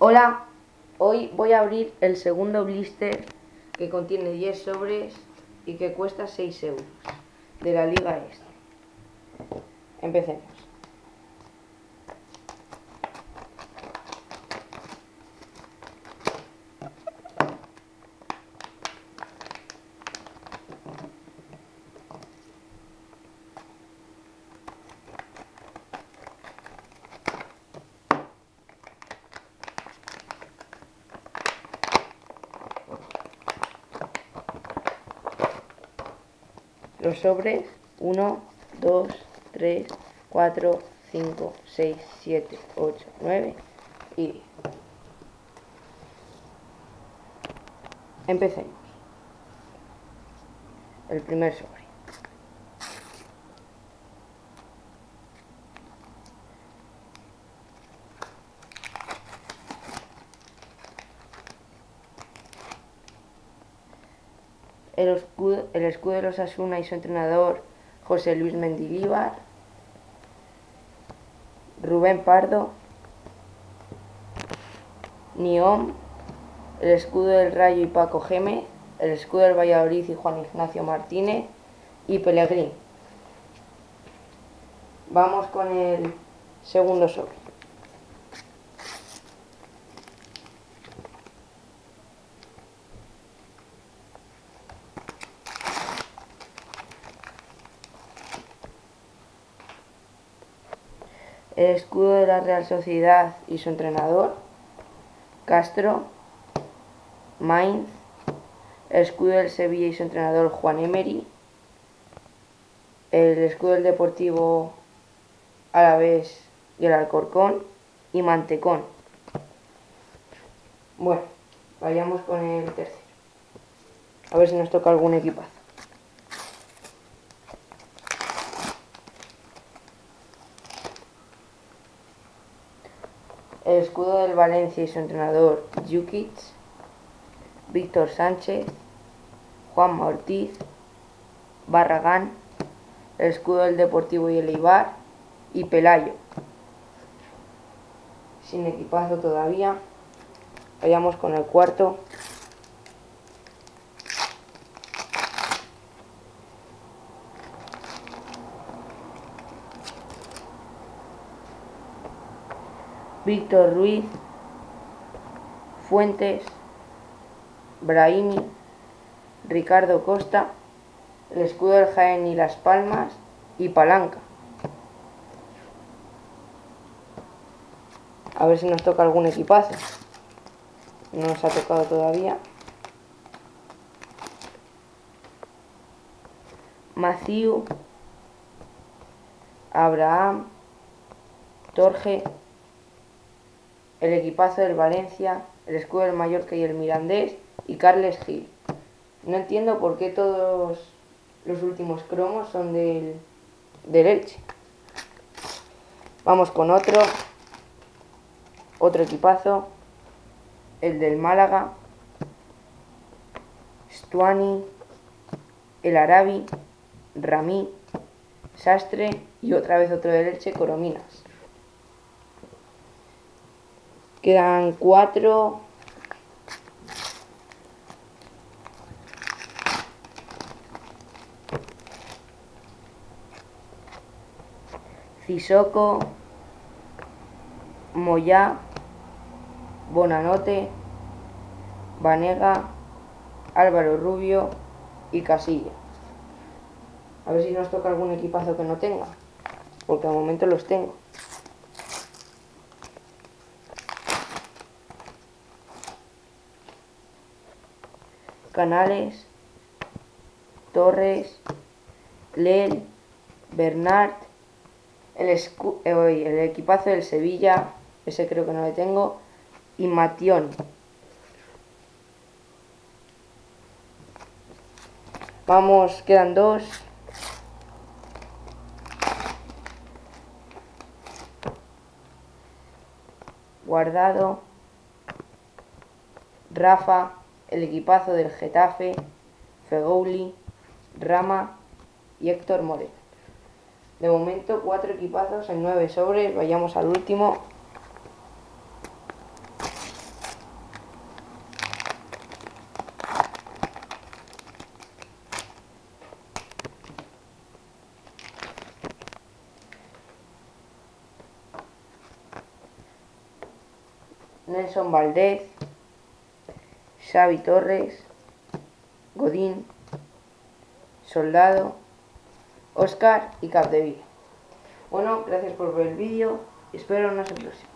Hola, hoy voy a abrir el segundo blister que contiene 10 sobres y que cuesta 6 euros de la liga este. Empecemos. Los sobres 1, 2, 3, 4, 5, 6, 7, 8, 9 y 10. Empecemos. El primer sobre. El escudo, el escudo de los Asuna y su entrenador José Luis Mendilíbar, Rubén Pardo, Niom, el escudo del Rayo y Paco Gémez, el escudo del Valladolid y Juan Ignacio Martínez y Pellegrín. Vamos con el segundo sobre. El escudo de la Real Sociedad y su entrenador, Castro, Mainz, el escudo del Sevilla y su entrenador, Juan Emery, el escudo del Deportivo Alavés y el Alcorcón, y Mantecón. Bueno, vayamos con el tercero. A ver si nos toca algún equipazo. El escudo del Valencia y su entrenador Jukic, Víctor Sánchez, Juan Ortiz, Barragán, el escudo del Deportivo y el Eibar y Pelayo. Sin equipazo todavía. Vayamos con el cuarto. Víctor Ruiz, Fuentes, Brahimi, Ricardo Costa, el escudo del Jaén y Las Palmas y Palanca. A ver si nos toca algún equipazo. No nos ha tocado todavía. Maciu, Abraham, Torge, el equipazo del Valencia, el escudo del Mallorca y el Mirandés y Carles Gil. No entiendo por qué todos los últimos cromos son del, del Elche. Vamos con otro, otro equipazo, el del Málaga, Stuani, el Arabi, Ramí, Sastre y otra vez otro del Elche, Corominas. Quedan cuatro. Cisoco, Moyá, Bonanote, Vanega, Álvaro Rubio y Casilla. A ver si nos toca algún equipazo que no tenga, porque al momento los tengo. Canales, Torres, Lel, Bernard, el, eh, el, equipazo del Sevilla, ese creo que no le tengo, y Matión. Vamos, quedan dos. Guardado. Rafa el equipazo del Getafe, Fegouli, Rama y Héctor Moreno. De momento, cuatro equipazos en nueve sobres. Vayamos al último. Nelson Valdés, Xavi Torres, Godín, Soldado, Oscar y Capdeville. Bueno, gracias por ver el vídeo espero no se próximo.